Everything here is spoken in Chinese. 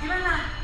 你们来。